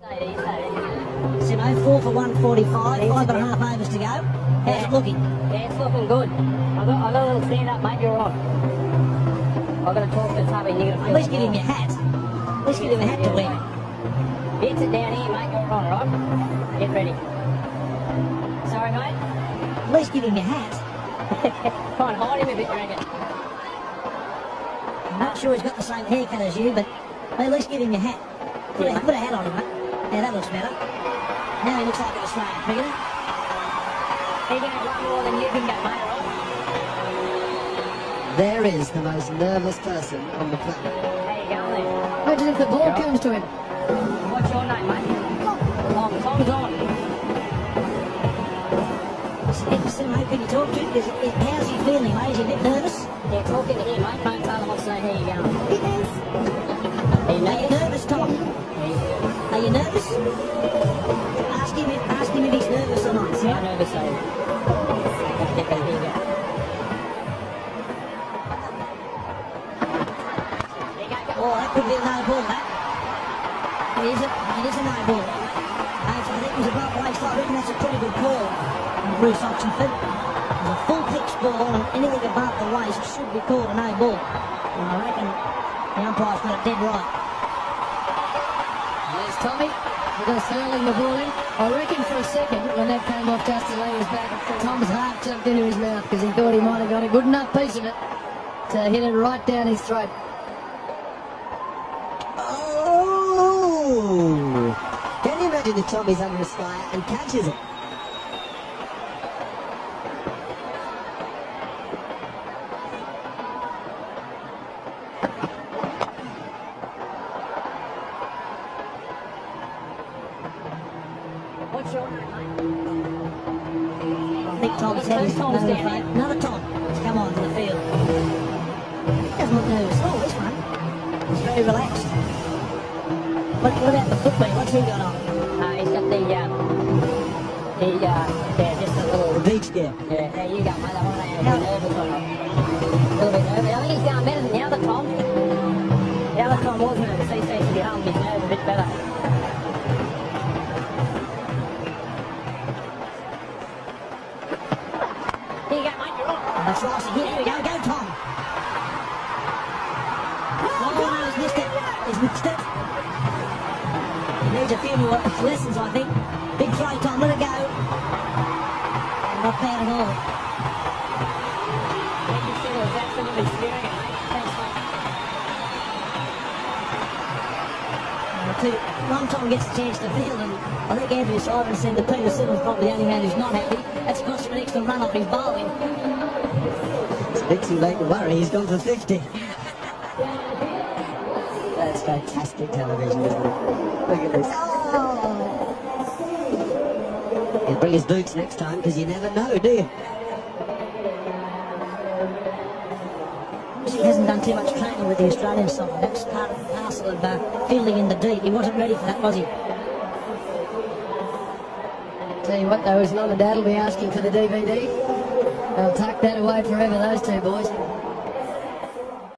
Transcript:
Simo, four for 145, five and a half overs to go. How's it looking? Yeah, it's looking good. I got, I got a little stand up, mate. You're on. I've got to talk to Tubby. You're going to At least give him your hat. At least give him a hat to wear. Hits it down here, mate. You're on, right? Get ready. Sorry, mate. At least give him your hat. Try and hide him a bit, you? I'm not sure he's got the same haircut as you, but at least give him your hat. Put, a, put a hat on him, mate. Yeah, that looks better. Now he looks like an Australian cricketer. He can have one more than you can get, mate, right? There is the most nervous person on the planet. How you going then? Imagine if the ball comes to him. What's your name, mate? Long Tom. Tom's on. Simo, can you talk to him? Is, is, how's he feeling, mate? Is he a bit nervous? Yeah, talking to him, mate. Don't tell him what's say, how you going? Oh, that could be a no ball, that. It is a, it is a no ball. I think it was above waist. I reckon that's a pretty good call Bruce Oxenford. It's a full pitch ball and anything above the waist should be called a no ball. And I reckon the umpire's got it dead right. There's Tommy. Going to hurling the ball in. I reckon for a second, when that came off Justin Laver's back, Tom's heart jumped into his mouth because he thought he might have got a good enough piece of it to hit it right down his throat. Can you imagine if Tommy's under a fire and catches it? What's your name. I think Tom's head is Tom's no down. Another Tom has come on to the field. He doesn't look nervous at all, this one. He's very relaxed. What, what about the footwear? What's he got on? Little, beach gear. yeah, there you go, mate. I want to know if you're nervous or not. A little bit nervous. I think he's going better than the other Tom. The other Tom was nervous. He seems to be holding his nerves a bit better. Here you go, mate. That's right. So here we go. Go, Tom. Oh, no, he's missed it. He's missed it. He needs a few more lessons, I think. Big throw, Tom. Let it go. At it, mate. Thanks, two, Tom gets a chance to field, and I think Andrew Symonds said that Peter Siddle's probably the only man who's not happy. That's cost him an extra run off his bowling. It's late to worry, he's gone for 50. That's fantastic television? Look at this. Oh. Bring his boots next time, because you never know, do you? He hasn't done too much training with the Australian side. That's part and parcel of uh, fielding in the deep. He wasn't ready for that, was he? Tell you what, though, his mum and dad will be asking for the DVD. They'll tuck that away forever, those two boys.